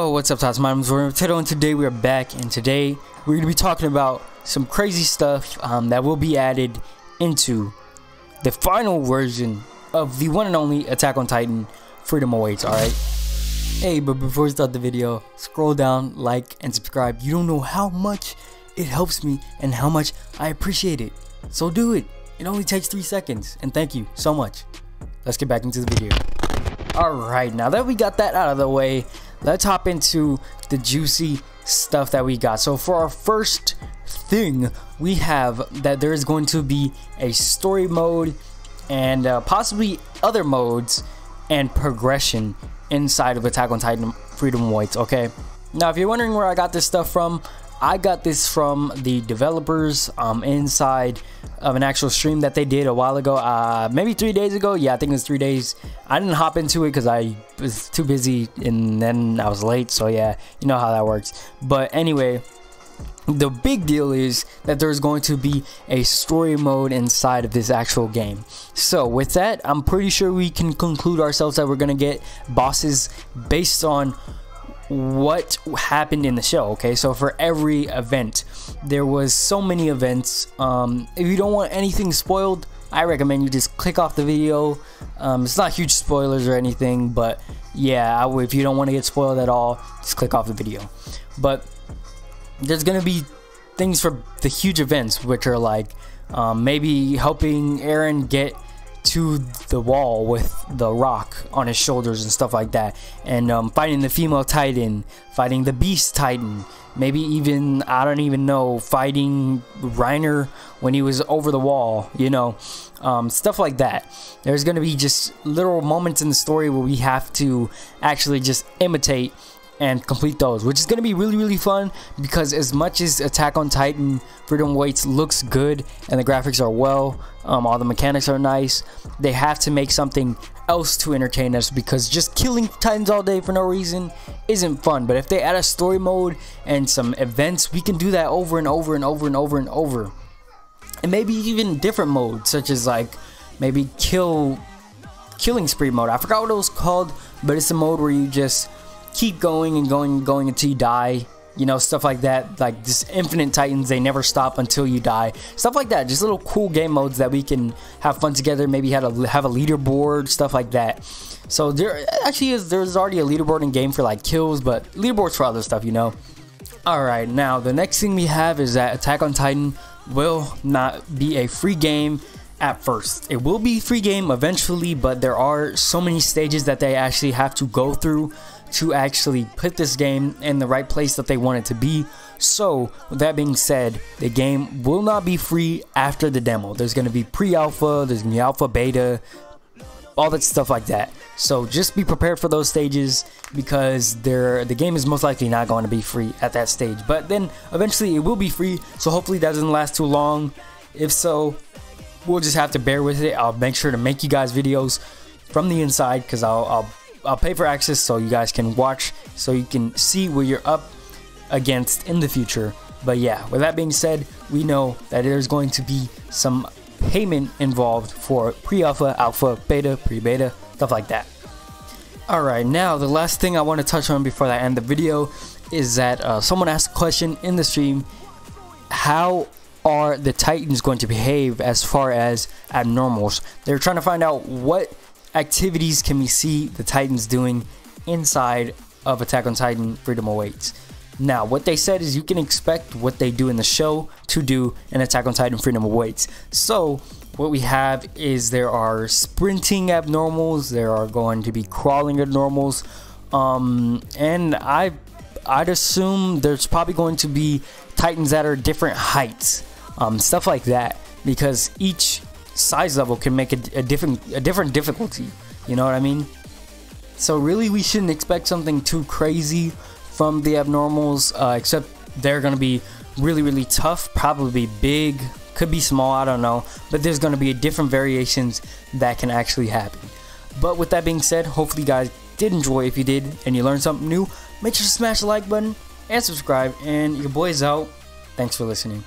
Yo, what's up, Tots? My name is William Potato, and today we are back, and today we're going to be talking about some crazy stuff um, that will be added into the final version of the one and only Attack on Titan Freedom Awaits, alright? Hey, but before we start the video, scroll down, like, and subscribe. You don't know how much it helps me and how much I appreciate it. So do it. It only takes 3 seconds, and thank you so much. Let's get back into the video. Alright, now that we got that out of the way, let's hop into the juicy stuff that we got. So for our first thing, we have that there is going to be a story mode and uh, possibly other modes and progression inside of Attack on Titan Freedom Awaits, okay? Now, if you're wondering where I got this stuff from, I got this from the developers um, inside of an actual stream that they did a while ago, uh, maybe three days ago. Yeah, I think it was three days. I didn't hop into it because I was too busy and then I was late. So yeah, you know how that works. But anyway, the big deal is that there's going to be a story mode inside of this actual game. So with that, I'm pretty sure we can conclude ourselves that we're going to get bosses based on what happened in the show okay? So for every event there was so many events. Um, if you don't want anything spoiled I recommend you just click off the video. Um, it's not huge spoilers or anything but yeah if you don't want to get spoiled at all just click off the video. But there's gonna be things for the huge events which are like um, maybe helping Eren get to the wall with the rock on his shoulders and stuff like that. And um, fighting the female titan fighting the beast titan maybe even i don't even know fighting reiner when he was over the wall you know? Um, stuff like that. There's gonna be just little moments in the story where we have to actually just imitate and complete those which is going to be really really fun because as much as attack on titan freedom awaits looks good and the graphics are well um, all the mechanics are nice they have to make something else to entertain us because just killing titans all day for no reason isn't fun. But if they add a story mode and some events we can do that over and over and over and over and over. And maybe even different modes such as like maybe kill killing spree mode. I forgot what it was called but it's a mode where you just keep going and going and going until you die you know stuff like that. Like just infinite titans they never stop until you die. Stuff like that just little cool game modes that we can have fun together maybe have a have a leaderboard stuff like that. So there actually is there's already a leaderboard in game for like kills but leaderboards for other stuff you know. All right now the next thing we have is that attack on titan will not be a free game at first. It will be free game eventually, but there are so many stages that they actually have to go through to actually put this game in the right place that they want it to be. So, with that being said, the game will not be free after the demo. There's going to be pre-alpha, there's going to be alpha, beta, all that stuff like that. So just be prepared for those stages because the game is most likely not going to be free at that stage. But then eventually it will be free, so hopefully that doesn't last too long. If so, we'll just have to bear with it. I'll make sure to make you guys videos from the inside because I'll, I'll I'll pay for access so you guys can watch, so you can see where you're up against in the future. But yeah, with that being said, we know that there's going to be some payment involved for pre-alpha, alpha, beta, pre-beta, stuff like that. Alright, now the last thing I want to touch on before I end the video is that uh, someone asked a question in the stream, how are the Titans going to behave as far as abnormals? They're trying to find out what activities can we see the Titans doing inside of Attack on Titan Freedom Awaits. Now, what they said is you can expect what they do in the show to do in Attack on Titan Freedom Awaits. So, what we have is there are sprinting abnormals, there are going to be crawling abnormals, um, and I, I'd assume there's probably going to be Titans that are different heights, um, stuff like that, because each size level can make a, a different a different difficulty. You know what I mean? So really, we shouldn't expect something too crazy from the abnormals, uh, except they're gonna be really really tough, probably big, could be small, I don't know, but there's gonna be different variations that can actually happen. But with that being said, hopefully you guys did enjoy. If you did and you learned something new, make sure to smash the like button and subscribe. And your boy's out. Thanks for listening.